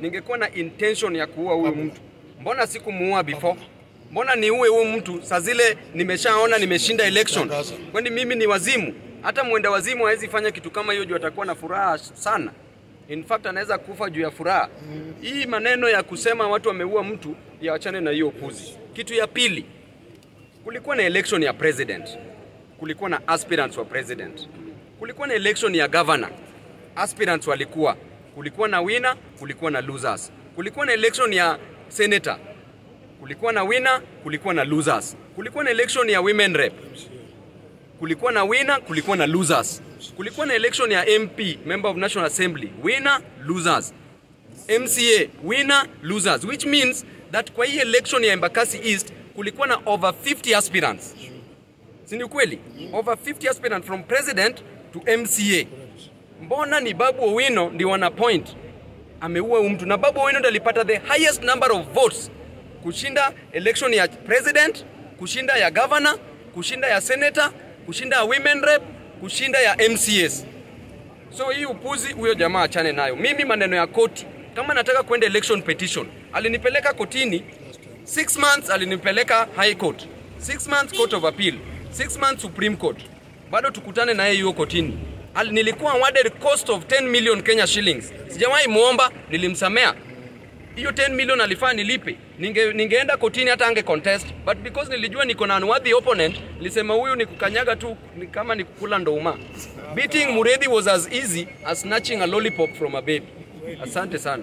ningekuwa na intention ya kuua huyu mtu, mbona sikumuua before? Mbona niue huyu mtu saa zile nimeshaona nimeshinda election? Kwani mimi ni wazimu? Hata mwenda wazimu hawezi fanya kitu kama hiyo juu atakuwa na furaha sana. In fact anaweza kufa juu ya furaha. Hii maneno ya kusema watu wameua mtu yaachane na hiyo puzi. Kitu ya pili, kulikuwa na election ya president, kulikuwa na aspirants wa president, kulikuwa na election ya governor, aspirants walikuwa, kulikuwa na winner, kulikuwa na losers, kulikuwa na election ya senator, kulikuwa na winner, kulikuwa na losers, kulikuwa na election ya women rep, kulikuwa na winner, kulikuwa na losers, kulikuwa na election ya MP, member of National Assembly, winner, losers, MCA, winner, losers, which means that kwa hii election ya Embakasi East kulikuwa na over 50 aspirants. Si ni ukweli? Over 50 aspirants from president to MCA. Mbona ni Babu Owino ndi wana point ameua huyu mtu, na Babu Owino ndiye alipata the highest number of votes kushinda election ya president, kushinda ya governor, kushinda ya senator, kushinda ya women rep, kushinda ya MCS. So hii upuzi huyo jamaa achane nayo. Mimi maneno ya koti, kama nataka kwenda election petition, alinipeleka kotini 6 months, alinipeleka high court 6 months court of appeal 6 months supreme court, bado tukutane naye hiyo kotini. Ali, nilikuwa awarded cost of 10 million Kenya shillings. Sijawahi muomba, nilimsamea hiyo 10 million alifaa nilipe. Ninge, ningeenda kotini hata ange contest, but because nilijua niko na unworthy opponent, nilisema huyu ni kukanyaga tu ni kama ni kukula ndouma. Beating Muredhi was as easy as snatching a lollipop from a baby. Asante sana.